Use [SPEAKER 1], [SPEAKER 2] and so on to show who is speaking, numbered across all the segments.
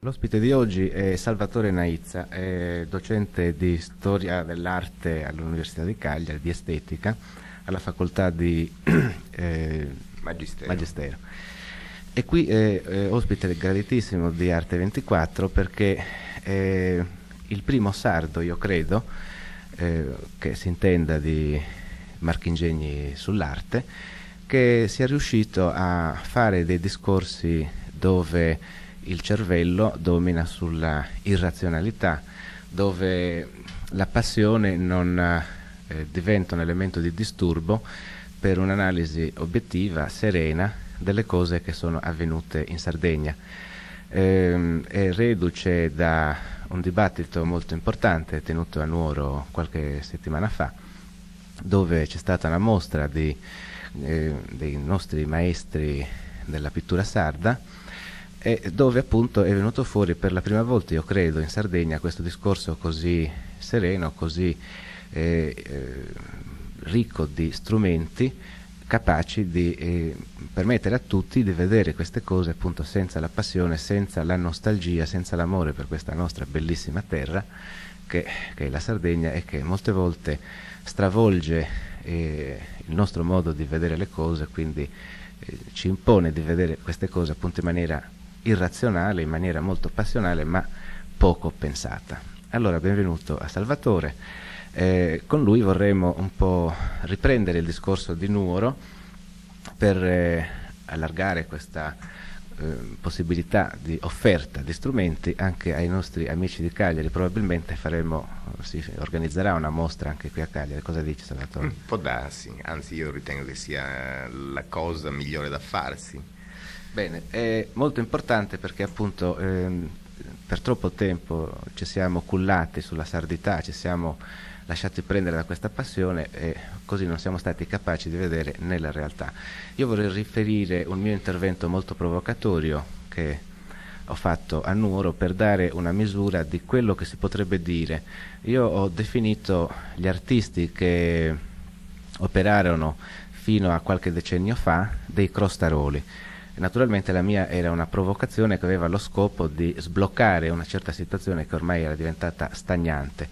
[SPEAKER 1] L'ospite di oggi è Salvatore Naizza, è docente di storia dell'arte all'Università di Cagliari, di estetica, alla facoltà di eh, Magistero. Magistero. E qui è, è ospite graditissimo di Arte 24 perché è il primo sardo, io credo, eh, che si intenda di marchingegni sull'arte, che sia riuscito a fare dei discorsi dove il cervello domina sulla irrazionalità, dove la passione non eh, diventa un elemento di disturbo per un'analisi obiettiva, serena, delle cose che sono avvenute in Sardegna. Eh, è reduce da un dibattito molto importante tenuto a Nuoro qualche settimana fa, dove c'è stata una mostra di, eh, dei nostri maestri della pittura sarda e dove appunto è venuto fuori per la prima volta, io credo, in Sardegna questo discorso così sereno, così eh, eh, ricco di strumenti capaci di eh, permettere a tutti di vedere queste cose appunto senza la passione, senza la nostalgia, senza l'amore per questa nostra bellissima terra che, che è la Sardegna e che molte volte stravolge eh, il nostro modo di vedere le cose, quindi eh, ci impone di vedere queste cose appunto in maniera irrazionale, in maniera molto passionale, ma poco pensata. Allora, benvenuto a Salvatore. Eh, con lui vorremmo un po' riprendere il discorso di Nuoro per eh, allargare questa eh, possibilità di offerta di strumenti anche ai nostri amici di Cagliari. Probabilmente faremo, si organizzerà una mostra anche qui a Cagliari. Cosa dici Salvatore?
[SPEAKER 2] Può darsi, anzi io ritengo che sia la cosa migliore da farsi
[SPEAKER 1] Bene, è molto importante perché appunto ehm, per troppo tempo ci siamo cullati sulla sardità, ci siamo lasciati prendere da questa passione e così non siamo stati capaci di vedere nella realtà. Io vorrei riferire un mio intervento molto provocatorio che ho fatto a Nuoro per dare una misura di quello che si potrebbe dire. Io ho definito gli artisti che operarono fino a qualche decennio fa dei crostaroli Naturalmente la mia era una provocazione che aveva lo scopo di sbloccare una certa situazione che ormai era diventata stagnante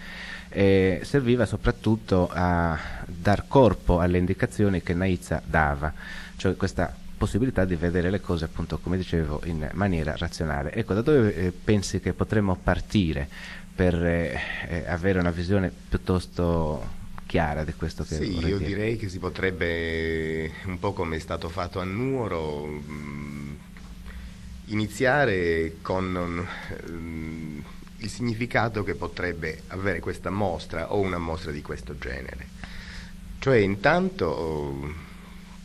[SPEAKER 1] e serviva soprattutto a dar corpo alle indicazioni che Naizza dava, cioè questa possibilità di vedere le cose appunto come dicevo in maniera razionale. Ecco, da dove eh, pensi che potremmo partire per eh, eh avere una visione piuttosto chiara di questo che
[SPEAKER 2] Sì, io dire. direi che si potrebbe, un po' come è stato fatto a Nuoro, mm, iniziare con um, il significato che potrebbe avere questa mostra o una mostra di questo genere. Cioè intanto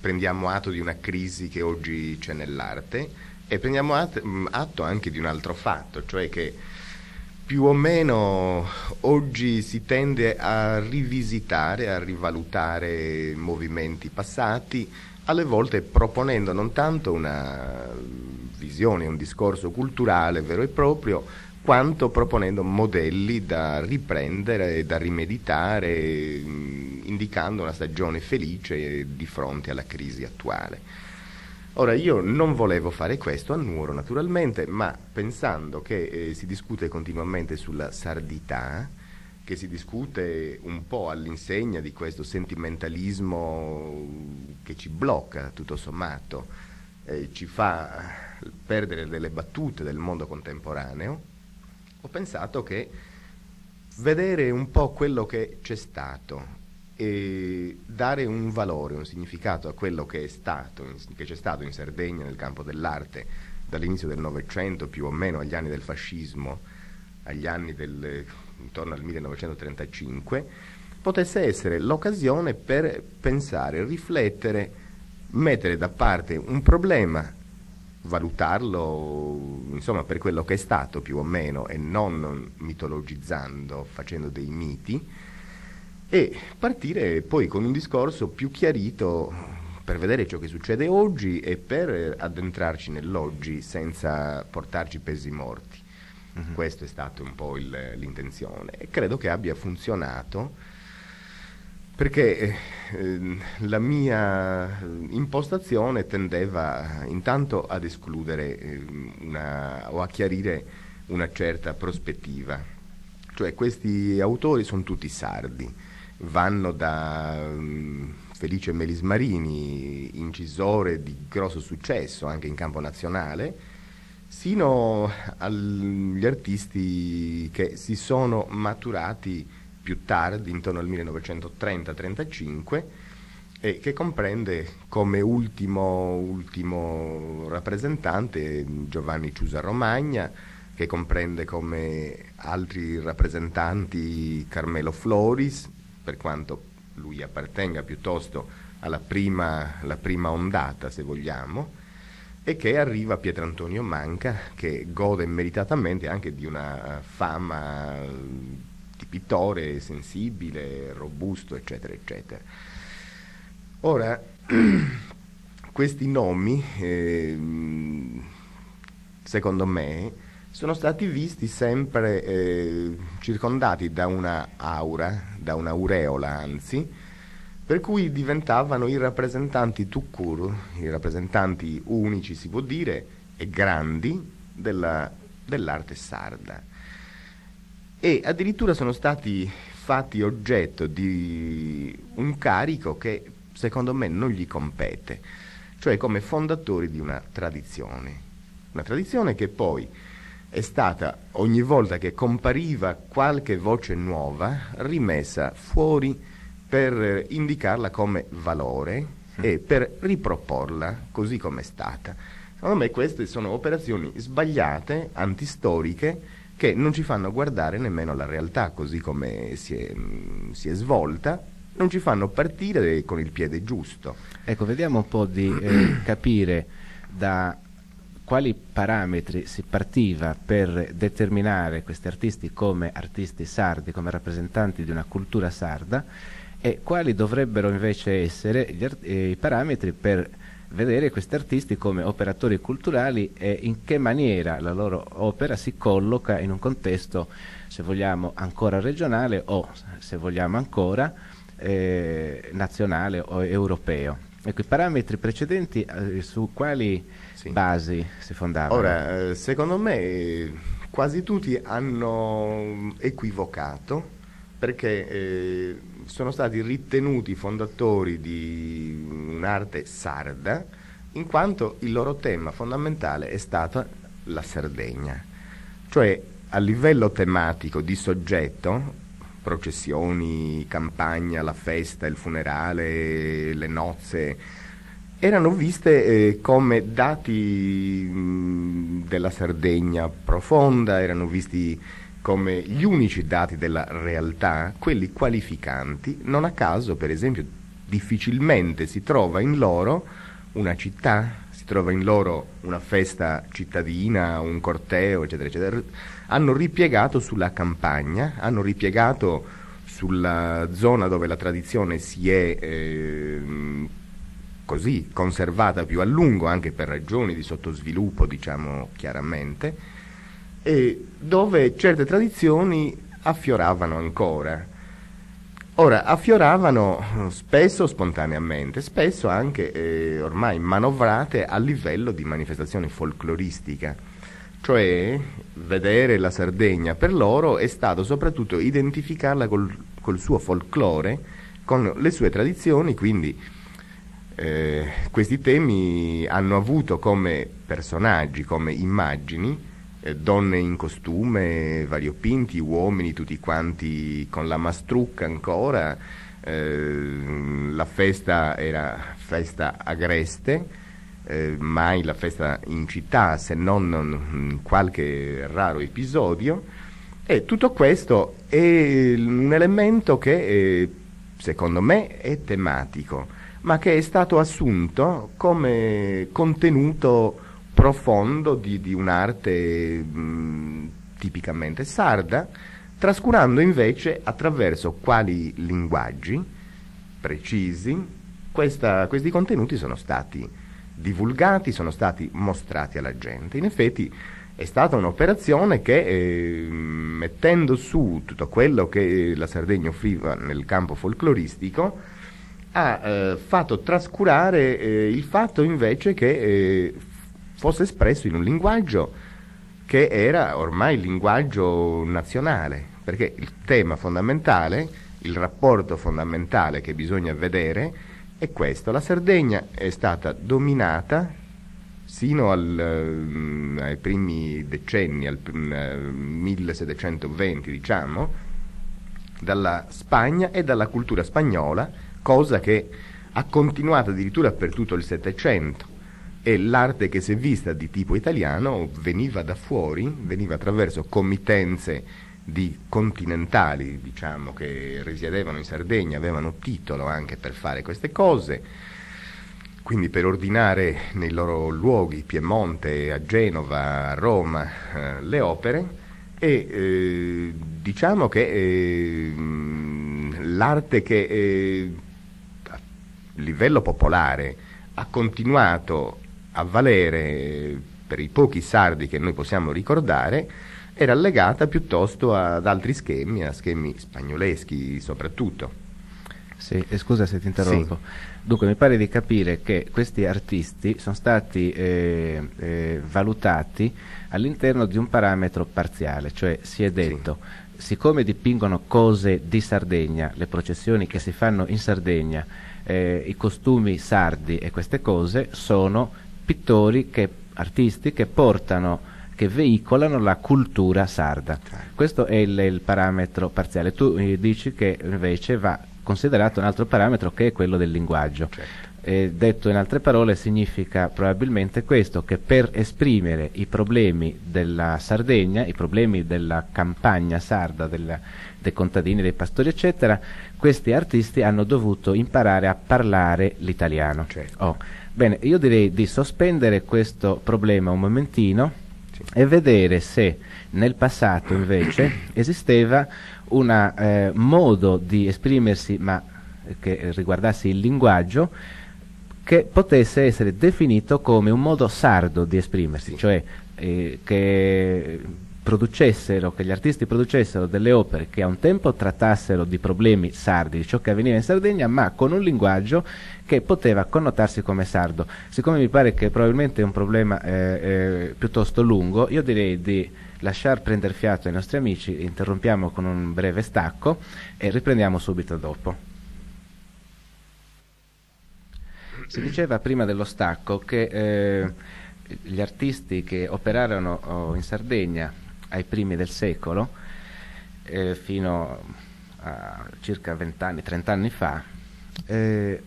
[SPEAKER 2] prendiamo atto di una crisi che oggi c'è nell'arte e prendiamo mm, atto anche di un altro fatto, cioè che più o meno oggi si tende a rivisitare, a rivalutare movimenti passati, alle volte proponendo non tanto una visione, un discorso culturale vero e proprio, quanto proponendo modelli da riprendere da rimeditare, indicando una stagione felice di fronte alla crisi attuale. Ora io non volevo fare questo a Nuoro naturalmente, ma pensando che eh, si discute continuamente sulla sardità, che si discute un po' all'insegna di questo sentimentalismo che ci blocca tutto sommato, eh, ci fa perdere delle battute del mondo contemporaneo, ho pensato che vedere un po' quello che c'è stato e dare un valore, un significato a quello che stato, che c'è stato in Sardegna nel campo dell'arte dall'inizio del Novecento più o meno agli anni del fascismo, agli anni del, intorno al 1935, potesse essere l'occasione per pensare, riflettere, mettere da parte un problema, valutarlo insomma per quello che è stato più o meno e non mitologizzando, facendo dei miti, e partire poi con un discorso più chiarito per vedere ciò che succede oggi e per addentrarci nell'oggi senza portarci pesi morti. Uh-huh. Questa è stata un po' il, l'intenzione e credo che abbia funzionato perché eh, la mia impostazione tendeva intanto ad escludere eh, una, o a chiarire una certa prospettiva. Cioè questi autori sono tutti sardi, vanno da um, Felice Melismarini, incisore di grosso successo anche in campo nazionale, sino agli artisti che si sono maturati più tardi, intorno al 1930-35, e che comprende come ultimo, ultimo rappresentante Giovanni Ciusa Romagna, che comprende come altri rappresentanti Carmelo Floris, per quanto lui appartenga piuttosto alla prima, prima ondata, se vogliamo, e che arriva Pietrantonio Manca, che gode meritatamente anche di una fama di pittore sensibile, robusto, eccetera, eccetera. Ora, questi nomi, eh, secondo me, sono stati visti sempre eh, circondati da una aura, da un'aureola anzi, per cui diventavano i rappresentanti tucur, i rappresentanti unici si può dire, e grandi della, dell'arte sarda. E addirittura sono stati fatti oggetto di un carico che secondo me non gli compete, cioè come fondatori di una tradizione, una tradizione che poi è stata ogni volta che compariva qualche voce nuova rimessa fuori per indicarla come valore mm. e per riproporla così come è stata. Secondo me queste sono operazioni sbagliate, antistoriche, che non ci fanno guardare nemmeno la realtà così come si è, si è svolta, non ci fanno partire con il piede giusto.
[SPEAKER 1] Ecco, vediamo un po' di eh, capire da quali parametri si partiva per determinare questi artisti come artisti sardi, come rappresentanti di una cultura sarda e quali dovrebbero invece essere eh, i parametri per vedere questi artisti come operatori culturali e in che maniera la loro opera si colloca in un contesto, se vogliamo, ancora regionale o, se vogliamo ancora, eh, nazionale o europeo. Ecco, i parametri precedenti eh, su quali sì. basi si fondavano?
[SPEAKER 2] Ora, eh, secondo me quasi tutti hanno equivocato perché eh, sono stati ritenuti fondatori di un'arte sarda in quanto il loro tema fondamentale è stata la Sardegna, cioè a livello tematico di soggetto processioni, campagna, la festa, il funerale, le nozze, erano viste eh, come dati mh, della Sardegna profonda, erano visti come gli unici dati della realtà, quelli qualificanti, non a caso, per esempio, difficilmente si trova in loro una città, si trova in loro una festa cittadina, un corteo, eccetera, eccetera. Hanno ripiegato sulla campagna, hanno ripiegato sulla zona dove la tradizione si è eh, così conservata più a lungo, anche per ragioni di sottosviluppo, diciamo chiaramente, e dove certe tradizioni affioravano ancora. Ora, affioravano spesso spontaneamente, spesso anche eh, ormai manovrate a livello di manifestazione folcloristica cioè vedere la Sardegna per loro è stato soprattutto identificarla col, col suo folklore, con le sue tradizioni, quindi eh, questi temi hanno avuto come personaggi, come immagini, eh, donne in costume, variopinti, uomini tutti quanti con la mastrucca ancora, eh, la festa era festa agreste, eh, mai la festa in città se non in qualche raro episodio. E tutto questo è un elemento che eh, secondo me è tematico ma che è stato assunto come contenuto profondo di, di un'arte tipicamente sarda trascurando invece attraverso quali linguaggi precisi questa, questi contenuti sono stati divulgati, sono stati mostrati alla gente. In effetti è stata un'operazione che, eh, mettendo su tutto quello che la Sardegna offriva nel campo folcloristico, ha eh, fatto trascurare eh, il fatto invece che eh, fosse espresso in un linguaggio che era ormai il linguaggio nazionale, perché il tema fondamentale, il rapporto fondamentale che bisogna vedere è questo. La Sardegna è stata dominata sino al, uh, ai primi decenni, al uh, eh, 1720 diciamo, dalla Spagna e dalla cultura spagnola, cosa che ha continuato addirittura per tutto il Settecento. E l'arte che si è vista di tipo italiano veniva da fuori, veniva attraverso committenze di continentali, diciamo, che risiedevano in Sardegna, avevano titolo anche per fare queste cose, quindi per ordinare nei loro luoghi, Piemonte, a Genova, a Roma, eh, le opere. E eh, diciamo che eh, l'arte che eh, livello popolare ha continuato a valere per i pochi sardi che noi possiamo ricordare era legata piuttosto ad altri schemi, a schemi spagnoleschi soprattutto.
[SPEAKER 1] Sì, scusa se ti interrompo. Sì. Dunque mi pare di capire che questi artisti sono stati eh, eh, valutati all'interno di un parametro parziale, cioè si è detto, sì. siccome dipingono cose di Sardegna, le processioni che si fanno in Sardegna, eh, i costumi sardi e queste cose sono pittori, che, artisti che portano che veicolano la cultura sarda. Certo. Questo è il, il, parametro parziale. Tu eh, dici che invece va considerato un altro parametro che è quello del linguaggio. Certo. Eh, detto in altre parole significa probabilmente questo, che per esprimere i problemi della Sardegna, i problemi della campagna sarda, della, dei contadini, dei pastori, eccetera, questi artisti hanno dovuto imparare a parlare l'italiano. Certo. Oh. Bene, io direi di sospendere questo problema un momentino e vedere se nel passato invece esisteva un eh, modo di esprimersi, ma che riguardasse il linguaggio, che potesse essere definito come un modo sardo di esprimersi, cioè eh, che producessero, che gli artisti producessero delle opere che a un tempo trattassero di problemi sardi, di ciò che avveniva in Sardegna, ma con un linguaggio che poteva connotarsi come sardo. Siccome mi pare che probabilmente è un problema eh, eh, piuttosto lungo, io direi di lasciar prendere fiato ai nostri amici, interrompiamo con un breve stacco e riprendiamo subito dopo. Si diceva prima dello stacco che eh, gli artisti che operarono oh, in Sardegna ai primi del secolo, eh, fino a circa 20 anni, 30 anni fa, eh,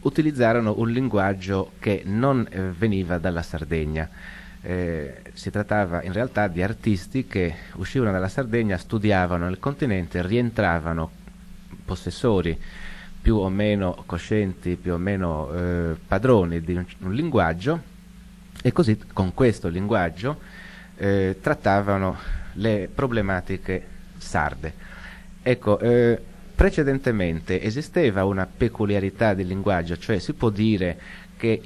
[SPEAKER 1] utilizzarono un linguaggio che non eh, veniva dalla Sardegna. Eh, si trattava in realtà di artisti che uscivano dalla Sardegna, studiavano nel continente, rientravano possessori più o meno coscienti, più o meno eh, padroni di un, un, linguaggio e così con questo linguaggio eh, trattavano le problematiche sarde. Ecco, eh, precedentemente esisteva una peculiarità del linguaggio, cioè si può dire che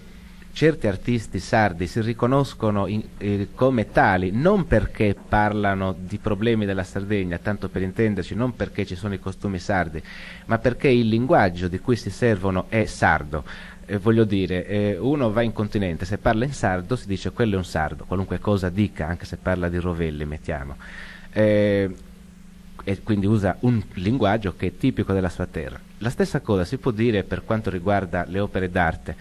[SPEAKER 1] certi artisti sardi si riconoscono in, eh, come tali non perché parlano di problemi della Sardegna, tanto per intenderci, non perché ci sono i costumi sardi, ma perché il linguaggio di cui si servono è sardo. Eh, voglio dire, eh, uno va in continente, se parla in sardo si dice quello è un sardo, qualunque cosa dica, anche se parla di rovelli, mettiamo. Eh, e quindi usa un linguaggio che è tipico della sua terra. La stessa cosa si può dire per quanto riguarda le opere d'arte.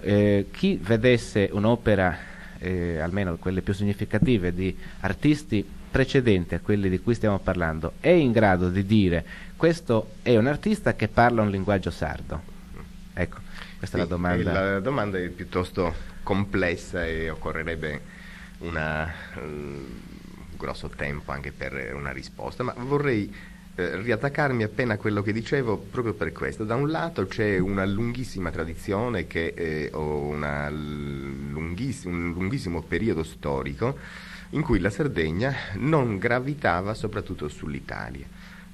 [SPEAKER 1] Eh, chi vedesse un'opera, eh, almeno quelle più significative, di artisti precedenti a quelli di cui stiamo parlando, è in grado di dire questo è un artista che parla un linguaggio sardo? Ecco, questa sì, è la domanda.
[SPEAKER 2] La domanda è piuttosto complessa e occorrerebbe una... Uh, grosso tempo anche per una risposta, ma vorrei eh, riattaccarmi appena a quello che dicevo proprio per questo. Da un lato c'è una lunghissima tradizione che, eh, o lunghiss- un lunghissimo periodo storico in cui la Sardegna non gravitava soprattutto sull'Italia.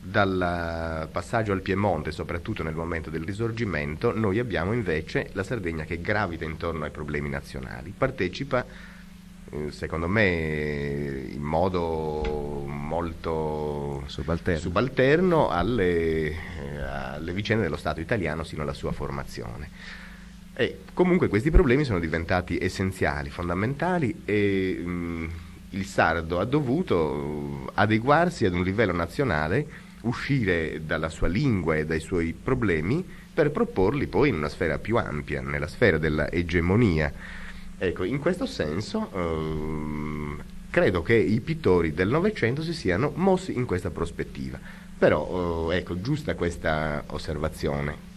[SPEAKER 2] Dal passaggio al Piemonte, soprattutto nel momento del risorgimento, noi abbiamo invece la Sardegna che gravita intorno ai problemi nazionali, partecipa eh, secondo me in modo molto subalterno, subalterno alle, eh, alle, vicende dello Stato italiano sino alla sua formazione. E comunque questi problemi sono diventati essenziali, fondamentali e mh, il sardo ha dovuto adeguarsi ad un livello nazionale, uscire dalla sua lingua e dai suoi problemi per proporli poi in una sfera più ampia, nella sfera della egemonia. Ecco, in questo senso ehm, credo che i pittori del Novecento si siano mossi in questa prospettiva. Però, eh, ecco, giusta questa osservazione.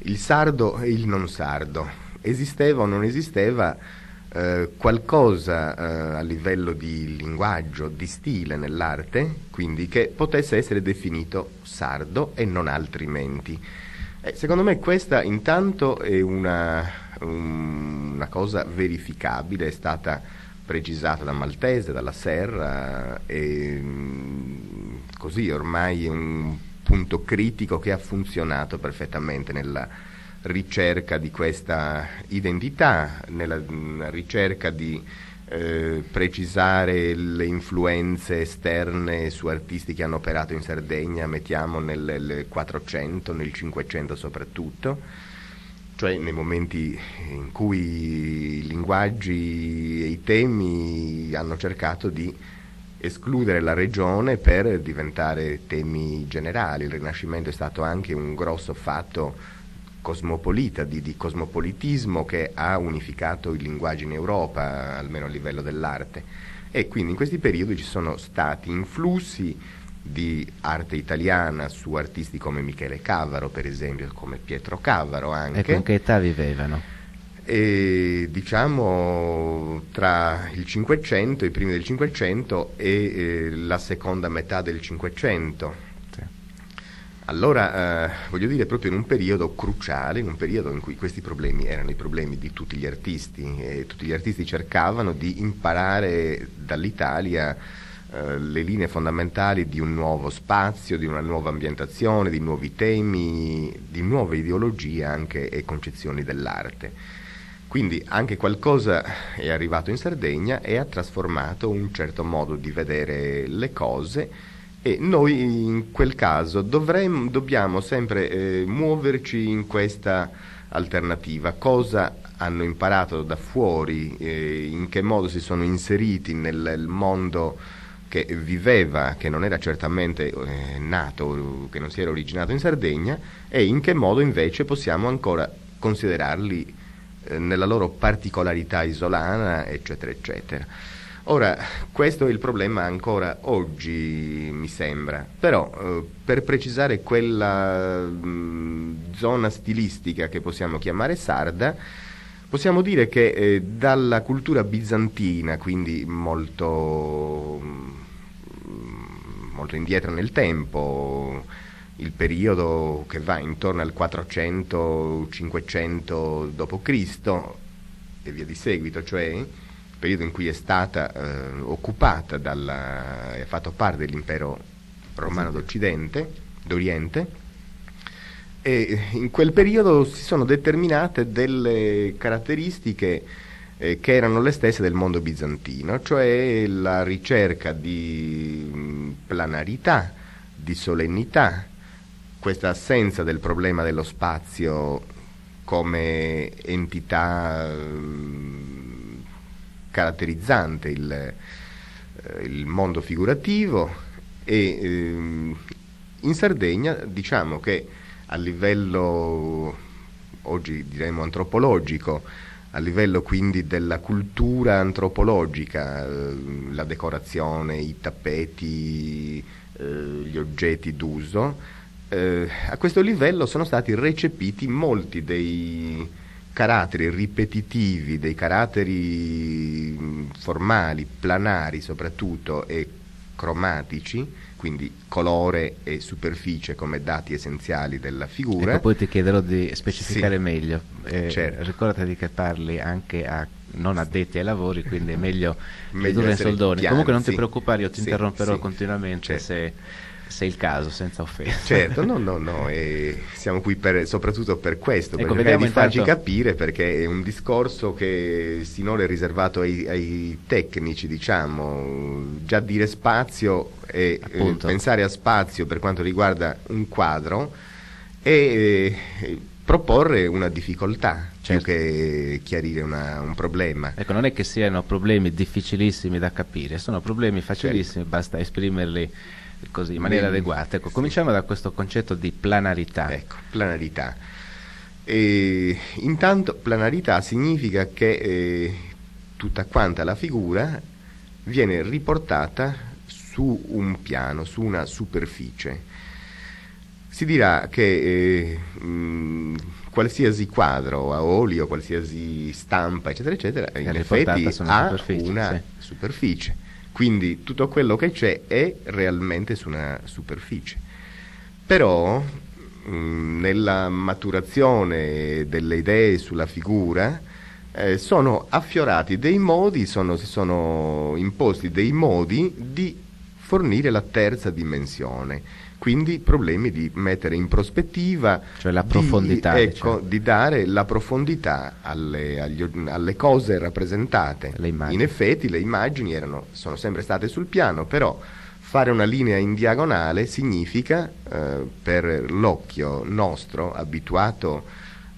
[SPEAKER 2] Il sardo e il non sardo. Esisteva o non esisteva eh, qualcosa eh, a livello di linguaggio, di stile nell'arte, quindi che potesse essere definito sardo e non altrimenti. Eh, secondo me questa intanto è una, um, una cosa verificabile, è stata precisata da Maltese, dalla Serra, e um, così ormai è un punto critico che ha funzionato perfettamente nella ricerca di questa identità, nella ricerca di eh, precisare le influenze esterne su artisti che hanno operato in Sardegna, mettiamo nel 400, nel 500 soprattutto, cioè nei momenti in cui i linguaggi e i temi hanno cercato di escludere la regione per diventare temi generali. Il Rinascimento è stato anche un grosso fatto cosmopolita, di, di, cosmopolitismo che ha unificato i linguaggi in Europa, almeno a livello dell'arte. E quindi in questi periodi ci sono stati influssi di arte italiana su artisti come Michele Cavaro, per esempio, come Pietro Cavaro anche.
[SPEAKER 1] E con che età vivevano?
[SPEAKER 2] E, diciamo tra il Cinquecento, i primi del Cinquecento e eh, la seconda metà del Cinquecento allora, eh, voglio dire, proprio in un periodo cruciale, in un periodo in cui questi problemi erano i problemi di tutti gli artisti e tutti gli artisti cercavano di imparare dall'Italia eh, le linee fondamentali di un nuovo spazio, di una nuova ambientazione, di nuovi temi, di nuove ideologie anche e concezioni dell'arte. Quindi anche qualcosa è arrivato in Sardegna e ha trasformato un certo modo di vedere le cose e noi in quel caso dovremmo, dobbiamo sempre eh, muoverci in questa alternativa. Cosa hanno imparato da fuori, eh, in che modo si sono inseriti nel mondo che viveva, che non era certamente eh, nato, che non si era originato in Sardegna, e in che modo invece possiamo ancora considerarli eh, nella loro particolarità isolana, eccetera, eccetera. Ora, questo è il problema ancora oggi, mi sembra, però eh, per precisare quella mh, mm, zona stilistica che possiamo chiamare sarda, possiamo dire che eh, dalla cultura bizantina, quindi molto, mm, molto indietro nel tempo, il periodo che va intorno al 400-500 d.C. e via di seguito, cioè periodo in cui è stata eh, occupata dalla, è fatto parte dell'impero romano d'Occidente, d'Oriente, e in quel periodo si sono determinate delle caratteristiche eh, che erano le stesse del mondo bizantino, cioè la ricerca di planarità, di solennità, questa assenza del problema dello spazio come entità mh, caratterizzante il, eh, il mondo figurativo e ehm, in Sardegna diciamo che a livello oggi diremmo antropologico a livello quindi della cultura antropologica, eh, la decorazione, i tappeti, eh, gli oggetti d'uso, eh, a questo livello sono stati recepiti molti dei caratteri ripetitivi, dei caratteri formali, planari soprattutto e cromatici, quindi colore e superficie come dati essenziali della figura.
[SPEAKER 1] Ecco, poi ti chiederò di specificare sì, meglio. Eh, certo. Ricordati che parli anche a non addetti ai lavori, quindi è meglio, meglio ridurre soldoni. Piani, Comunque non sì. ti preoccupare, io ti sì, interromperò continuamente certo. se se il caso, senza offesa.
[SPEAKER 2] Certo, no, no, no, e siamo qui per, soprattutto per questo, ecco, per cercare di farci intanto... capire, perché è un discorso che sinora è riservato ai, ai tecnici, diciamo, già dire spazio e eh, pensare a spazio per quanto riguarda un quadro è eh, proporre una difficoltà certo. più che chiarire una, un problema.
[SPEAKER 1] Ecco, non è che siano problemi difficilissimi da capire, sono problemi facilissimi, certo. basta esprimerli così in maniera Bene. adeguata. Ecco, cominciamo da questo concetto di planarità.
[SPEAKER 2] Ecco, planarità. E, intanto planarità significa che eh, tutta quanta la figura viene riportata su un piano, su una superficie. Si dirà che eh, mh, qualsiasi quadro a olio, qualsiasi stampa, eccetera, eccetera, in effetti ha una sì. superficie. Quindi tutto quello che c'è è realmente su una superficie. Però mh, nella maturazione delle idee sulla figura eh, sono affiorati dei modi, sono, si sono imposti dei modi di fornire la terza dimensione quindi problemi di mettere in prospettiva,
[SPEAKER 1] cioè la profondità,
[SPEAKER 2] di, ecco, diciamo. di dare la profondità alle, agli, alle cose rappresentate. In effetti le immagini erano, sono sempre state sul piano, però fare una linea in diagonale significa, eh, per l'occhio nostro, abituato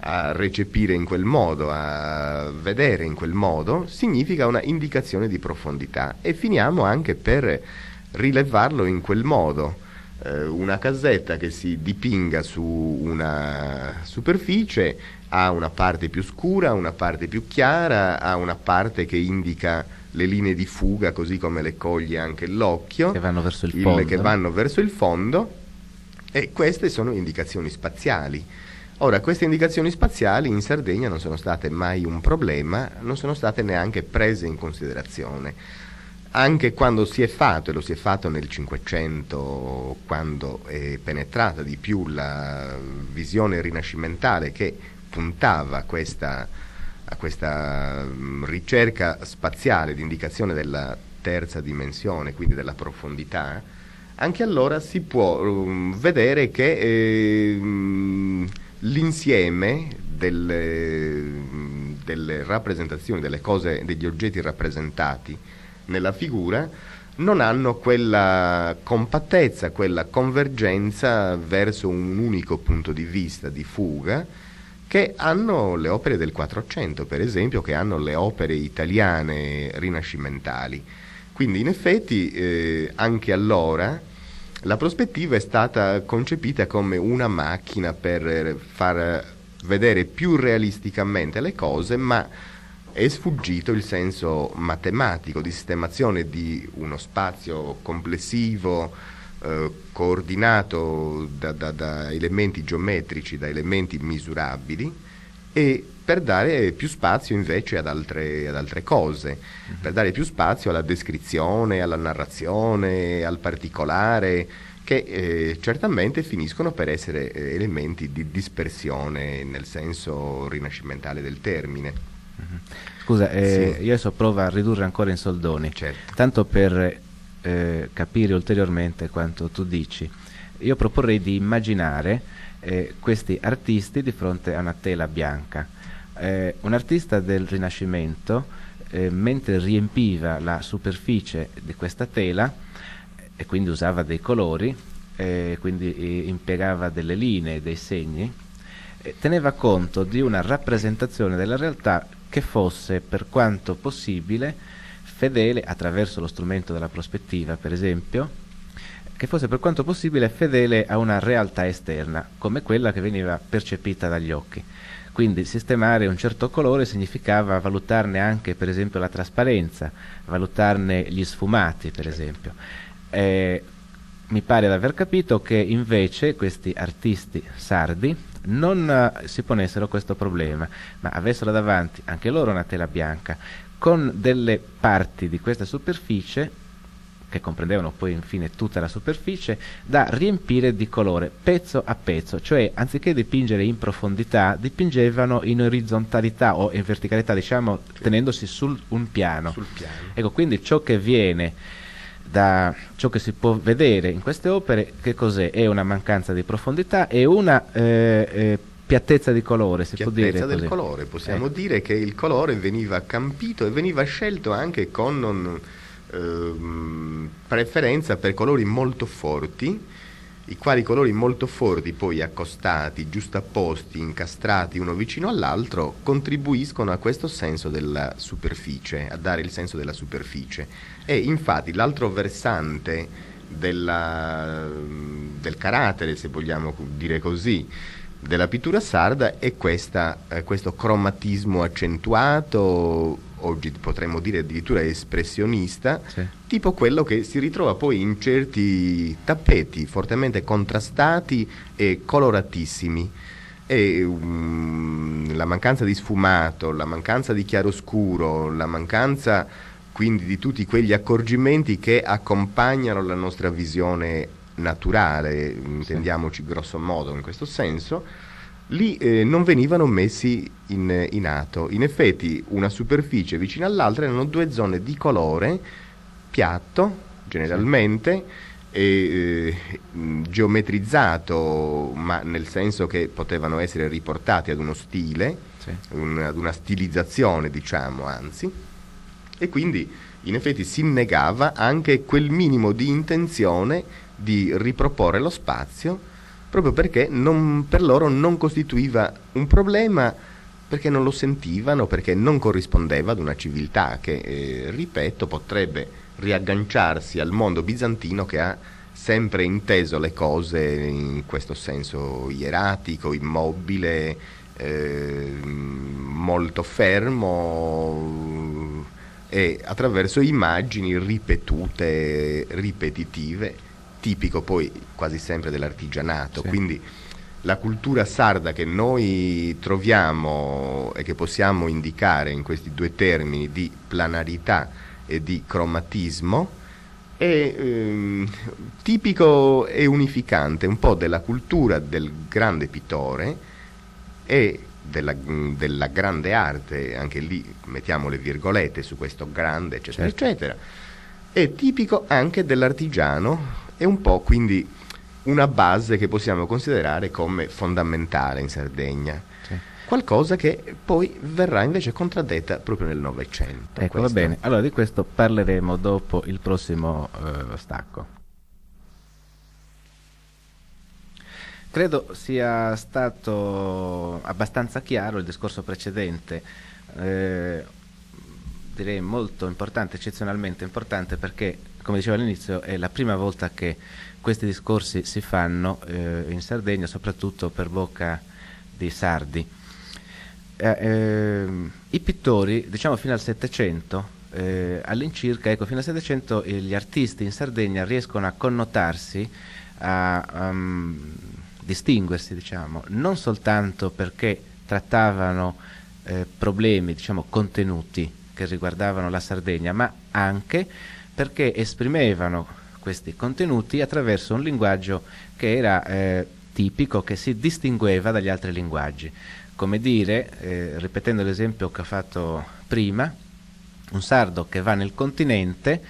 [SPEAKER 2] a recepire in quel modo, a vedere in quel modo, significa una indicazione di profondità e finiamo anche per rilevarlo in quel modo una casetta che si dipinga su una superficie ha una parte più scura, una parte più chiara, ha una parte che indica le linee di fuga così come le coglie anche l'occhio
[SPEAKER 1] che vanno verso il, il fondo,
[SPEAKER 2] che vanno verso il fondo e queste sono indicazioni spaziali. Ora, queste indicazioni spaziali in Sardegna non sono state mai un problema, non sono state neanche prese in considerazione anche quando si è fatto, e lo si è fatto nel Cinquecento, quando è penetrata di più la visione rinascimentale che puntava a questa, a questa mm, ricerca spaziale di indicazione della terza dimensione, quindi della profondità, anche allora si può um, vedere che eh, l'insieme delle, delle rappresentazioni, delle cose, degli oggetti rappresentati, nella figura non hanno quella compattezza, quella convergenza verso un unico punto di vista di fuga che hanno le opere del Quattrocento, per esempio, che hanno le opere italiane rinascimentali. Quindi in effetti eh, anche allora la prospettiva è stata concepita come una macchina per far vedere più realisticamente le cose, ma è sfuggito il senso matematico di sistemazione di uno spazio complessivo eh, coordinato da, da, da, elementi geometrici, da elementi misurabili e per dare più spazio invece ad altre, ad altre cose, mm-hmm. per dare più spazio alla descrizione, alla narrazione, al particolare, che eh, certamente finiscono per essere eh, elementi di dispersione nel senso rinascimentale del termine.
[SPEAKER 1] Scusa, eh, sì. io adesso provo a ridurre ancora in soldoni, certo. tanto per eh, capire ulteriormente quanto tu dici. Io proporrei di immaginare eh, questi artisti di fronte a una tela bianca. Eh, un artista del Rinascimento, eh, mentre riempiva la superficie di questa tela, e quindi usava dei colori, quindi impiegava delle linee, dei segni, teneva conto di una rappresentazione della realtà che fosse per quanto possibile fedele attraverso lo strumento della prospettiva, per esempio, che fosse per quanto possibile fedele a una realtà esterna, come quella che veniva percepita dagli occhi. Quindi sistemare un certo colore significava valutarne anche per esempio la trasparenza, valutarne gli sfumati per esempio. Eh, mi pare di aver capito che invece questi artisti sardi non uh, si ponessero questo problema, ma avessero davanti anche loro una tela bianca con delle parti di questa superficie che comprendevano poi infine tutta la superficie, da riempire di colore pezzo a pezzo, cioè anziché dipingere in profondità, dipingevano in orizzontalità o in verticalità, diciamo, tenendosi su un piano.
[SPEAKER 2] Sul piano.
[SPEAKER 1] Ecco, quindi ciò che viene da ciò che si può vedere in queste opere, che cos'è? È una mancanza di profondità e una eh, eh, piattezza di colore, si
[SPEAKER 2] piattezza
[SPEAKER 1] può dire
[SPEAKER 2] del
[SPEAKER 1] così.
[SPEAKER 2] colore, possiamo eh. dire che il colore veniva campito e veniva scelto anche con non, ehm, preferenza per colori molto forti i quali colori molto forti, poi accostati, giustapposti, incastrati uno vicino all'altro, contribuiscono a questo senso della superficie, a dare il senso della superficie. E infatti l'altro versante della, del carattere, se vogliamo dire così, della pittura sarda è questa, eh, questo cromatismo accentuato, oggi potremmo dire addirittura espressionista, sì. tipo quello che si ritrova poi in certi tappeti fortemente contrastati e coloratissimi. E, um, la mancanza di sfumato, la mancanza di chiaroscuro, la mancanza quindi di tutti quegli accorgimenti che accompagnano la nostra visione naturale, intendiamoci grosso modo in questo senso, lì eh, non venivano messi in, in, atto. In effetti una superficie vicina all'altra erano due zone di colore piatto, generalmente, e, eh, geometrizzato, ma nel senso che potevano essere riportati ad uno stile, sì. un, ad una stilizzazione, diciamo, anzi, e quindi in effetti si negava anche quel minimo di intenzione di riproporre lo spazio proprio perché non, per loro non costituiva un problema perché non lo sentivano, perché non corrispondeva ad una civiltà che, eh, ripeto, potrebbe riagganciarsi al mondo bizantino che ha sempre inteso le cose in questo senso ieratico, immobile, eh, molto fermo e attraverso immagini ripetute, ripetitive tipico poi quasi sempre dell'artigianato, sì. quindi la cultura sarda che noi troviamo e che possiamo indicare in questi due termini di planarità e di cromatismo è ehm, tipico e unificante un po' della cultura del grande pittore e della, della, grande arte, anche lì mettiamo le virgolette su questo grande, eccetera, certo. eccetera, è tipico anche dell'artigiano è un po' quindi una base che possiamo considerare come fondamentale in Sardegna. Sì. Qualcosa che poi verrà invece contraddetta proprio nel Novecento.
[SPEAKER 1] Ecco, questo. va bene. Allora di questo parleremo dopo il prossimo uh, stacco. Credo sia stato abbastanza chiaro il discorso precedente, eh, direi molto importante, eccezionalmente importante perché come dicevo all'inizio, è la prima volta che questi discorsi si fanno eh, in Sardegna, soprattutto per bocca di sardi. Eh, eh, I pittori, diciamo fino al Settecento, eh, all'incirca, ecco, fino al Settecento gli artisti in Sardegna riescono a connotarsi, a um, distinguersi, diciamo, non soltanto perché trattavano eh, problemi, diciamo, contenuti che riguardavano la Sardegna, ma anche perché esprimevano questi contenuti attraverso un linguaggio che era eh, tipico, che si distingueva dagli altri linguaggi. Come dire, eh, ripetendo l'esempio che ho fatto prima, un sardo che va nel continente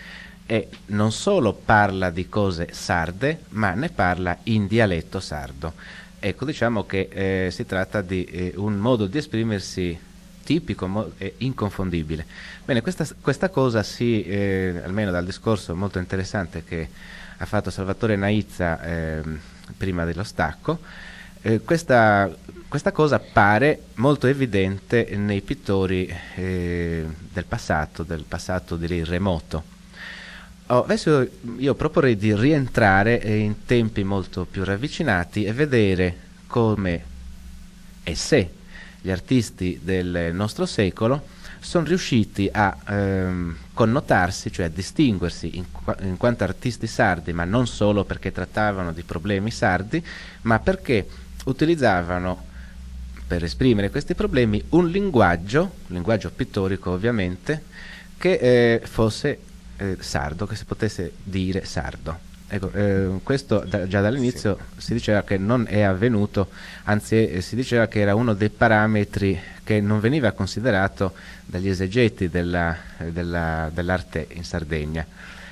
[SPEAKER 1] e non solo parla di cose sarde, ma ne parla in dialetto sardo. Ecco, diciamo che eh, si tratta di eh, un modo di esprimersi tipico e inconfondibile. Bene, questa, questa cosa si, eh, almeno dal discorso molto interessante che ha fatto Salvatore Naizza eh, prima dello stacco, eh, questa, questa, cosa pare molto evidente nei pittori eh, del passato, del passato direi remoto. Oh, adesso io proporrei di rientrare in tempi molto più ravvicinati e vedere come e se gli artisti del nostro secolo sono riusciti a ehm, connotarsi, cioè a distinguersi in, in, quanto artisti sardi, ma non solo perché trattavano di problemi sardi, ma perché utilizzavano per esprimere questi problemi un linguaggio, un linguaggio pittorico ovviamente, che eh, fosse eh, sardo, che si potesse dire sardo. Ecco, eh, questo da, già dall'inizio sì. si diceva che non è avvenuto, anzi eh, si diceva che era uno dei parametri che non veniva considerato dagli esegeti della, della, dell'arte in Sardegna.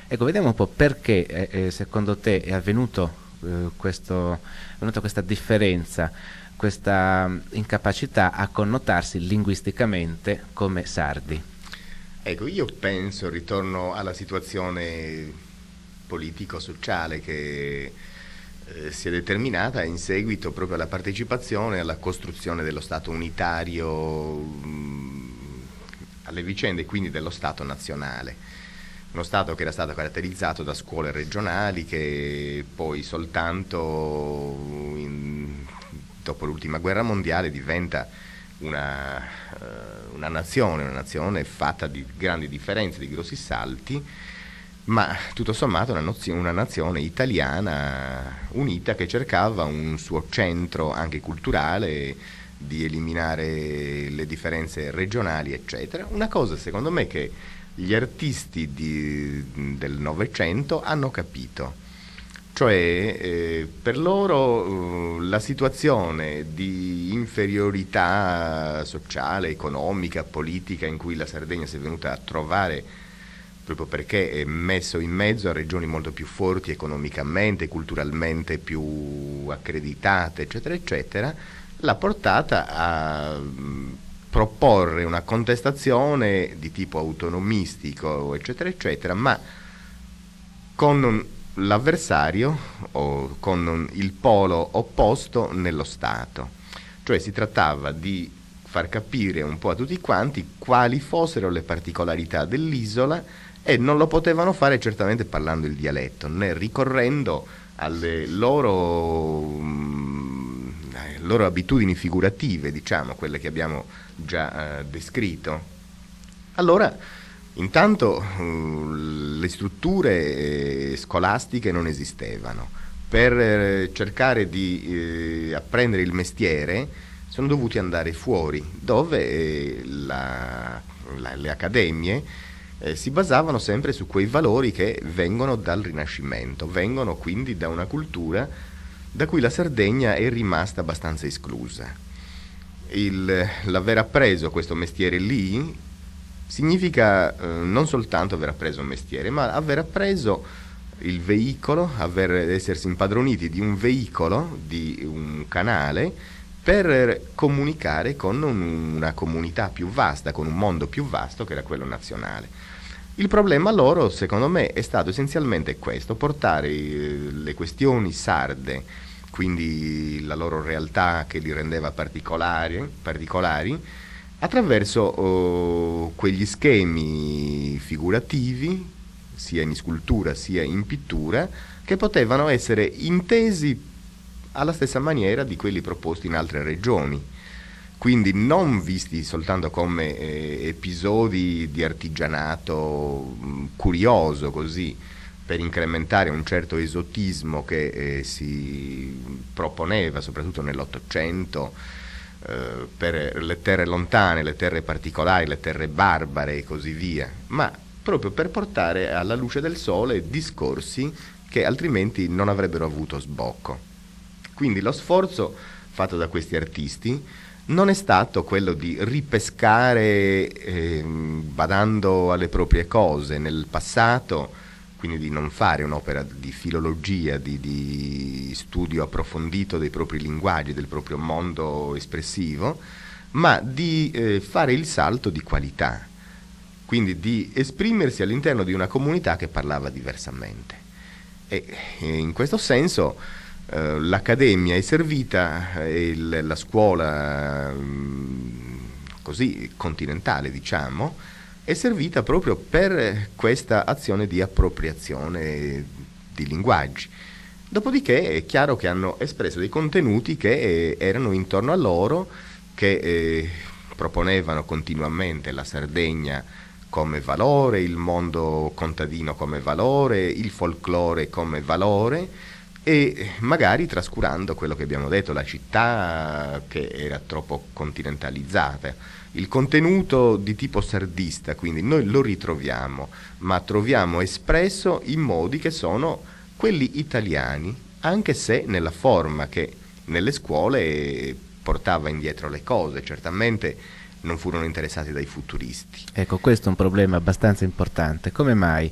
[SPEAKER 1] Ecco, vediamo un po' perché eh, eh secondo te è avvenuto, eh, questo, è avvenuta questa differenza, questa mm, incapacità a connotarsi linguisticamente come sardi.
[SPEAKER 2] Ecco, io penso, ritorno alla situazione politico-sociale che eh, si è determinata in seguito proprio alla partecipazione alla costruzione dello Stato unitario, mh, alle vicende quindi dello Stato nazionale. Uno Stato che era stato caratterizzato da scuole regionali che poi soltanto in, dopo l'ultima guerra mondiale diventa una, uh, una, nazione, una nazione fatta di grandi differenze, di grossi salti, ma tutto sommato una, nozione, una nazione italiana unita che cercava un suo centro anche culturale di eliminare le differenze regionali, eccetera. Una cosa secondo me che gli artisti di, del Novecento hanno capito cioè eh, per loro uh, la situazione di inferiorità sociale, economica, politica in cui la Sardegna si è venuta a trovare proprio perché è messo in mezzo a regioni molto più forti economicamente, culturalmente più accreditate, eccetera, eccetera, l'ha portata a proporre una contestazione di tipo autonomistico, eccetera, eccetera, ma con l'avversario o con il polo opposto nello Stato. Cioè si trattava di far capire un po' a tutti quanti quali fossero le particolarità dell'isola e non lo potevano fare certamente parlando il dialetto, né ricorrendo alle loro, mh, mm, loro abitudini figurative, diciamo, quelle che abbiamo già eh, descritto. Allora, Intanto uh, le strutture eh, scolastiche non esistevano. Per eh, cercare di eh, apprendere il mestiere sono dovuti andare fuori, dove eh, la, la, le accademie eh, si basavano sempre su quei valori che vengono dal Rinascimento, vengono quindi da una cultura da cui la Sardegna è rimasta abbastanza esclusa. Il, l'aver appreso questo mestiere lì significa eh, non soltanto aver appreso un mestiere, ma aver appreso il veicolo, aver, essersi impadroniti di un veicolo, di un canale per comunicare con un, una comunità più vasta, con un mondo più vasto che era quello nazionale. Il problema loro, secondo me, è stato essenzialmente questo, portare eh, le questioni sarde, quindi la loro realtà che li rendeva particolari, particolari attraverso oh, quegli schemi figurativi, sia in scultura sia in pittura, che potevano essere intesi alla stessa maniera di quelli proposti in altre regioni. Quindi non visti soltanto come eh, episodi di artigianato mh, mm, curioso così, per incrementare un certo esotismo che eh, si proponeva soprattutto nell'Ottocento eh, per le terre lontane, le terre particolari, le terre barbare e così via, ma proprio per portare alla luce del sole discorsi che altrimenti non avrebbero avuto sbocco. Quindi lo sforzo fatto da questi artisti non è stato quello di ripescare eh, badando alle proprie cose nel passato, quindi di non fare un'opera di filologia, di, di, studio approfondito dei propri linguaggi, del proprio mondo espressivo, ma di eh, fare il salto di qualità, quindi di esprimersi all'interno di una comunità che parlava diversamente. E, e in questo senso eh, l'accademia è servita, e il, la scuola mm, così continentale, diciamo, è servita proprio per questa azione di appropriazione di linguaggi. Dopodiché è chiaro che hanno espresso dei contenuti che eh, erano intorno a loro, che eh, proponevano continuamente la Sardegna come valore, il mondo contadino come valore, il folklore come valore e magari trascurando quello che abbiamo detto, la città che era troppo continentalizzata il contenuto di tipo sardista, quindi noi lo ritroviamo, ma troviamo espresso in modi che sono quelli italiani, anche se nella forma che nelle scuole portava indietro le cose, certamente non furono interessati dai futuristi.
[SPEAKER 1] Ecco, questo è un problema abbastanza importante. Come mai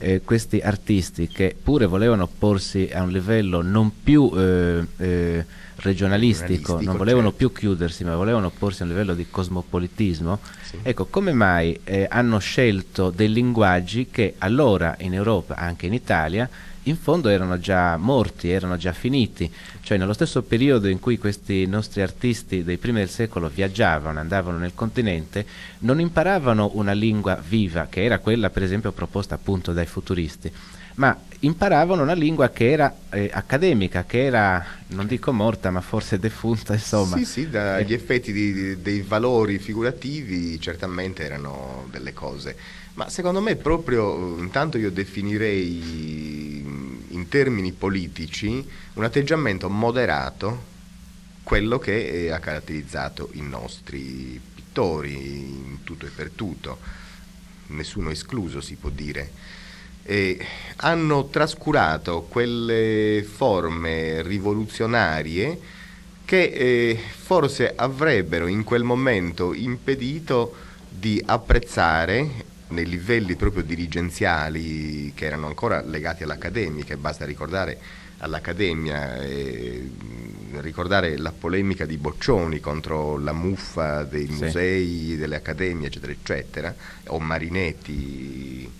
[SPEAKER 1] eh, questi artisti che pure volevano porsi a un livello non più eh, eh, regionalistico, regionalistico non volevano certo. più chiudersi ma volevano porsi a un livello di cosmopolitismo, sì. ecco come mai eh, hanno scelto dei linguaggi che allora in Europa, anche in Italia, in fondo erano già morti, erano già finiti, cioè nello stesso periodo in cui questi nostri artisti dei primi del secolo viaggiavano, andavano nel continente, non imparavano una lingua viva, che era quella per esempio proposta appunto dai futuristi, ma imparavano una lingua che era eh, accademica, che era, non dico morta, ma forse defunta, insomma.
[SPEAKER 2] Sì, sì, dagli eh. effetti di, di, dei valori figurativi certamente erano delle cose, ma secondo me proprio, intanto io definirei in termini politici un atteggiamento moderato quello che ha caratterizzato i nostri pittori in tutto e per tutto, nessuno escluso si può dire. E hanno trascurato quelle forme rivoluzionarie che eh, forse avrebbero in quel momento impedito di apprezzare nei livelli proprio dirigenziali che erano ancora legati all'accademia, che basta ricordare all'Accademia, e ricordare la polemica di Boccioni contro la muffa dei sì. musei, delle accademie, eccetera, eccetera, o Marinetti,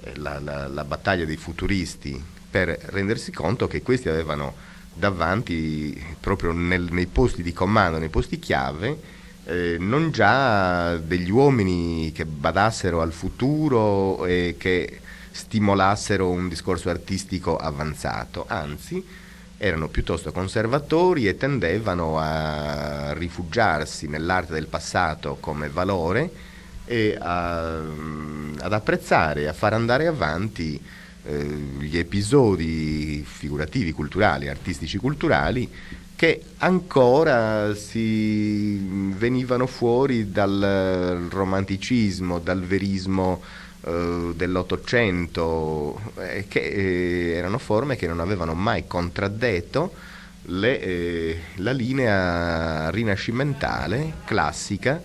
[SPEAKER 2] eh, la, la, la battaglia dei futuristi, per rendersi conto che questi avevano davanti, proprio nel, nei posti di comando, nei posti chiave, eh, non già degli uomini che badassero al futuro e che stimolassero un discorso artistico avanzato, anzi erano piuttosto conservatori e tendevano a rifugiarsi nell'arte del passato come valore e a, ad apprezzare, a far andare avanti eh, gli episodi figurativi, culturali, artistici culturali che ancora si venivano fuori dal romanticismo, dal verismo eh, dell'Ottocento, eh, che eh, erano forme che non avevano mai contraddetto le, la linea rinascimentale classica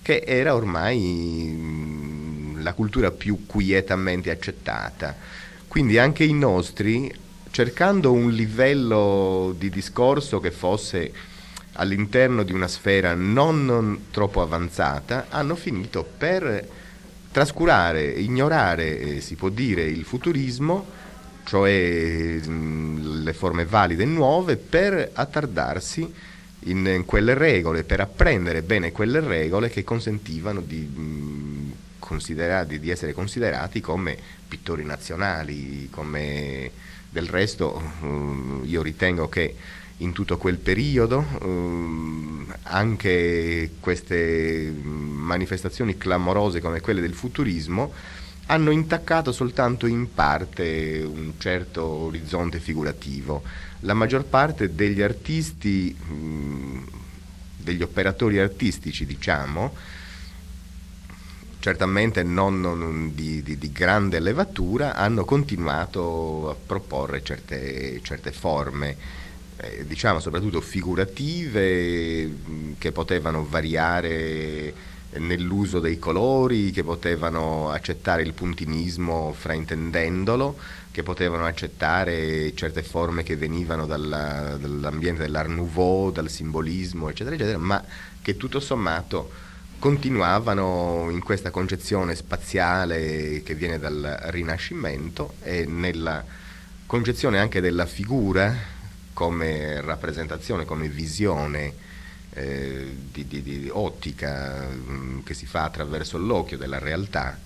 [SPEAKER 2] che era ormai mh, la cultura più quietamente accettata. Quindi anche i nostri cercando un livello di discorso che fosse all'interno di una sfera non, non troppo avanzata, hanno finito per trascurare, ignorare, eh, si può dire, il futurismo, cioè mh, le forme valide e nuove, per attardarsi in, in, quelle regole, per apprendere bene quelle regole che consentivano di, mh, di essere considerati come pittori nazionali, come del resto eh, io ritengo che in tutto quel periodo eh, anche queste manifestazioni clamorose come quelle del futurismo hanno intaccato soltanto in parte un certo orizzonte figurativo. La maggior parte degli artisti, degli operatori artistici, diciamo, certamente non, non di, di, di, grande levatura, hanno continuato a proporre certe, certe forme, eh, diciamo soprattutto figurative, che potevano variare nell'uso dei colori, che potevano accettare il puntinismo fraintendendolo, che potevano accettare certe forme che venivano dalla, dall'ambiente dell'Art Nouveau, dal simbolismo, eccetera, eccetera, ma che tutto sommato continuavano in questa concezione spaziale che viene dal Rinascimento e nella concezione anche della figura come rappresentazione, come visione eh, di, di, di, ottica mh, mm, che si fa attraverso l'occhio della realtà,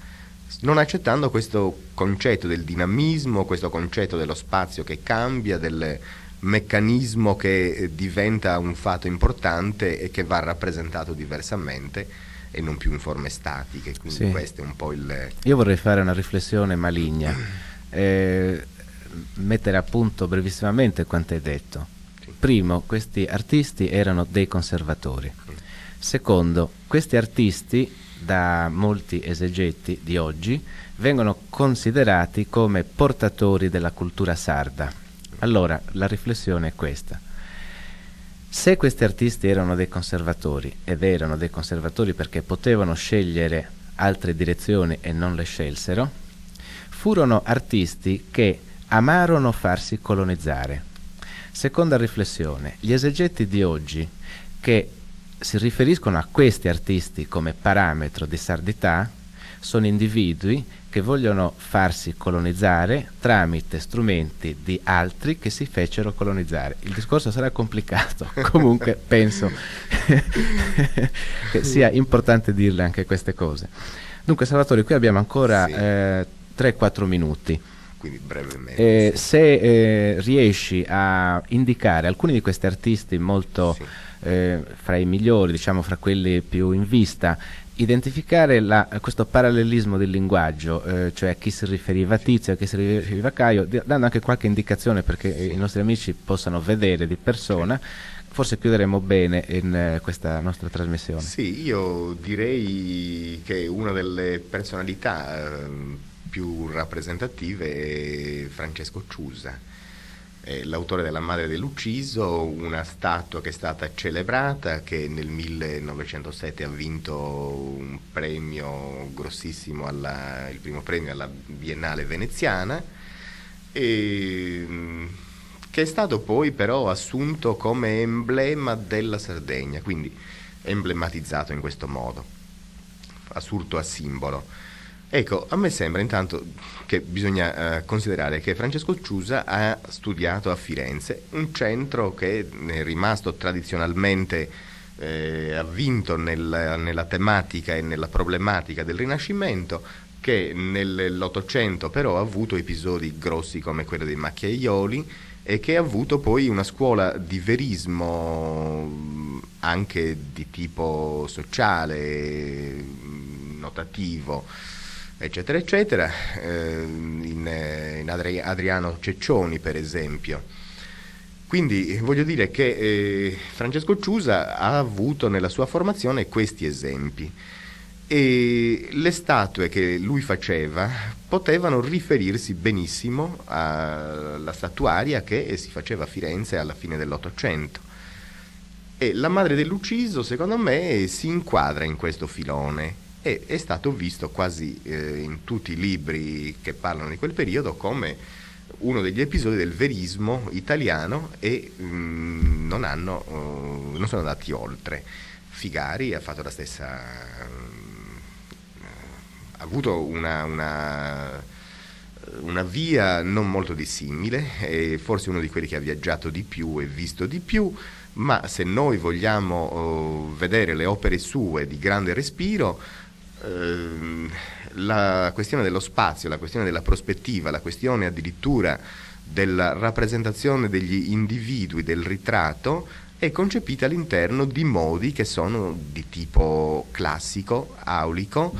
[SPEAKER 2] non accettando questo concetto del dinamismo, questo concetto dello spazio che cambia, del meccanismo che diventa un fatto importante e che va rappresentato diversamente e non più in forme statiche, quindi sì. questo è un po' il...
[SPEAKER 1] Io vorrei fare una riflessione maligna, eh, mettere a punto brevissimamente quanto hai detto. Sì. Primo, questi artisti erano dei conservatori. Mm. Secondo, questi artisti da molti esegeti di oggi vengono considerati come portatori della cultura sarda. Allora, la riflessione è questa. Se questi artisti erano dei conservatori, ed erano dei conservatori perché potevano scegliere altre direzioni e non le scelsero, furono artisti che amarono farsi colonizzare. Seconda riflessione, gli esegeti di oggi che si riferiscono a questi artisti come parametro di sardità sono individui che vogliono farsi colonizzare tramite strumenti di altri che si fecero colonizzare. Il discorso sarà complicato, comunque penso che sia importante dirle anche queste cose. Dunque Salvatore, qui abbiamo ancora sì. eh, 3-4 minuti.
[SPEAKER 2] Quindi brevemente.
[SPEAKER 1] Eh, se eh, riesci a indicare alcuni di questi artisti molto... Sì eh, fra i migliori, diciamo fra quelli più in vista, identificare la, questo parallelismo del linguaggio, eh, cioè a chi si riferiva a Tizio, a chi si riferiva a Caio, dando anche qualche indicazione perché i nostri amici possano vedere di persona. Forse chiuderemo bene in eh, questa nostra trasmissione.
[SPEAKER 2] Sì, io direi che una delle personalità eh, più rappresentative è Francesco Ciusa l'autore della madre dell'ucciso, una statua che è stata celebrata, che nel 1907 ha vinto un premio grossissimo, alla, il primo premio alla Biennale veneziana, e, mm, che è stato poi però assunto come emblema della Sardegna, quindi emblematizzato in questo modo, assurto a simbolo. Ecco, a me sembra intanto che bisogna eh, considerare che Francesco Ciusa ha studiato a Firenze, un centro che è rimasto tradizionalmente eh, avvinto nel, nella tematica e nella problematica del Rinascimento, che nell'Ottocento però ha avuto episodi grossi come quello dei macchiaioli e che ha avuto poi una scuola di verismo anche di tipo sociale, notativo eccetera, eccetera, eh, in, in Adri- Adriano Ceccioni per esempio. Quindi voglio dire che eh, Francesco Ciusa ha avuto nella sua formazione questi esempi e le statue che lui faceva potevano riferirsi benissimo alla statuaria che si faceva a Firenze alla fine dell'Ottocento. E la madre dell'ucciso, secondo me, si inquadra in questo filone e è stato visto quasi eh, in tutti i libri che parlano di quel periodo come uno degli episodi del verismo italiano e mh, mm, non, hanno, uh, non sono andati oltre. Figari ha fatto la stessa... Uh, ha avuto una, una, una, via non molto dissimile, forse uno di quelli che ha viaggiato di più e visto di più, ma se noi vogliamo uh, vedere le opere sue di grande respiro, Ehm, la questione dello spazio, la questione della prospettiva, la questione addirittura della rappresentazione degli individui, del ritratto, è concepita all'interno di modi che sono di tipo classico, aulico,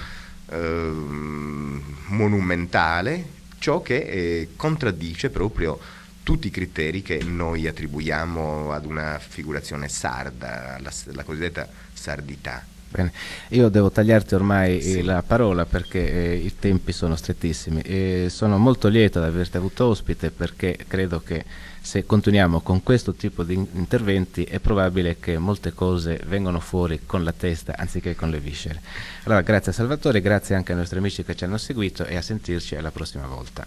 [SPEAKER 2] ehm, monumentale, ciò che eh, contraddice proprio tutti i criteri che noi attribuiamo ad una figurazione sarda, la, la cosiddetta sardità.
[SPEAKER 1] Bene. Io devo tagliarti ormai sì. la parola perché eh, i tempi sono strettissimi e sono molto lieto di averti avuto ospite perché credo che se continuiamo con questo tipo di interventi è probabile che molte cose vengano fuori con la testa anziché con le viscere. Allora grazie a Salvatore, grazie anche ai nostri amici che ci hanno seguito e a sentirci alla prossima volta.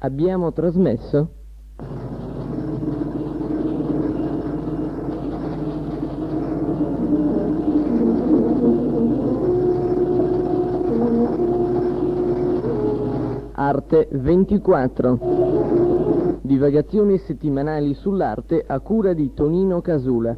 [SPEAKER 3] Abbiamo trasmesso Arte 24. Divagazioni settimanali sull'arte a cura di Tonino Casula.